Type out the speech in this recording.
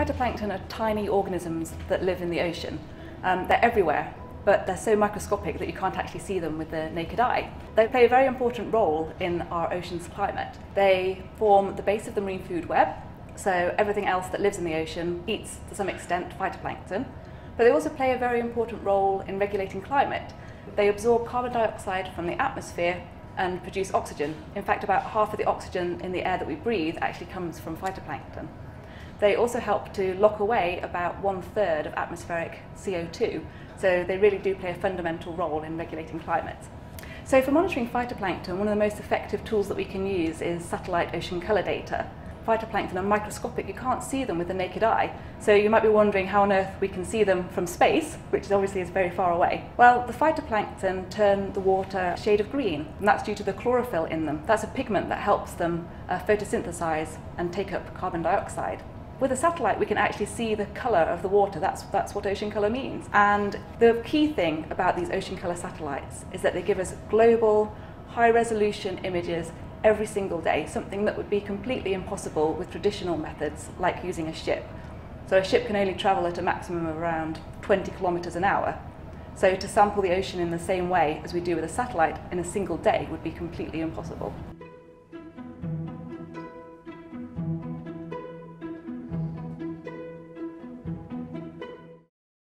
Phytoplankton are tiny organisms that live in the ocean. Um, they're everywhere, but they're so microscopic that you can't actually see them with the naked eye. They play a very important role in our ocean's climate. They form the base of the marine food web, so everything else that lives in the ocean eats to some extent phytoplankton, but they also play a very important role in regulating climate. They absorb carbon dioxide from the atmosphere and produce oxygen. In fact, about half of the oxygen in the air that we breathe actually comes from phytoplankton. They also help to lock away about one third of atmospheric CO2, so they really do play a fundamental role in regulating climate. So for monitoring phytoplankton, one of the most effective tools that we can use is satellite ocean colour data. Phytoplankton are microscopic, you can't see them with the naked eye. So you might be wondering how on earth we can see them from space, which obviously is very far away. Well, the phytoplankton turn the water a shade of green, and that's due to the chlorophyll in them. That's a pigment that helps them uh, photosynthesize and take up carbon dioxide with a satellite we can actually see the colour of the water. That's, that's what ocean colour means. And the key thing about these ocean colour satellites is that they give us global, high resolution images every single day, something that would be completely impossible with traditional methods like using a ship. So a ship can only travel at a maximum of around 20 kilometres an hour. So to sample the ocean in the same way as we do with a satellite in a single day would be completely impossible.